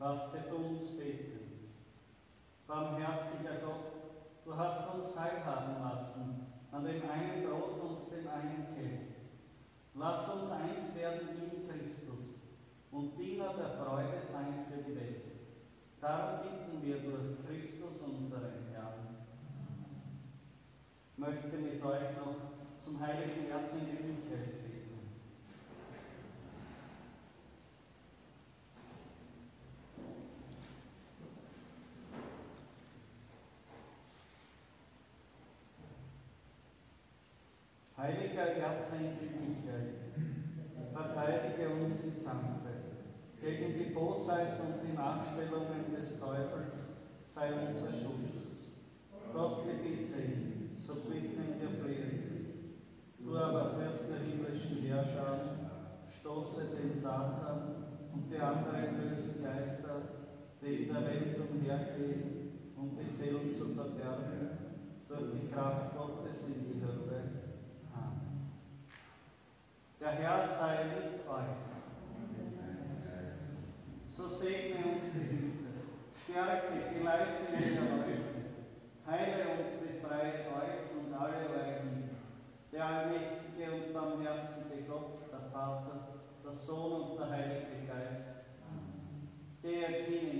Lasset uns beten. Barmherziger Gott, du hast uns teilhaben lassen an dem einen Brot und dem einen Kelch. Lass uns eins werden in Christus und Diener der Freude sein für die Welt. Darum bitten wir durch Christus unseren Herrn. Ich möchte mit euch noch zum heiligen Erzengel Michael beten. Heiliger Erzengel Michael, verteidige uns im Kampfe gegen die Bosheit und die Nachstellungen des Teufels, sei unser Schutz. Gott gebiete ihn, so bitten wir flehentlich. Du aber Fürst der himmlischen Herrscher, stoße den Satan und die anderen bösen Geister, die in der Welt umhergehen, um die Seelen zu verderben, durch die Kraft Gottes in die Hölle. Amen. Der Herr sei mit euch. So segne und behüte, stärke, geleite und erleuchte, heile und befreie euch und alle eure Lieben. Der allmächtige und barmherzige Gott, der Vater, der Sohn und der Heilige Geist, der jetzt.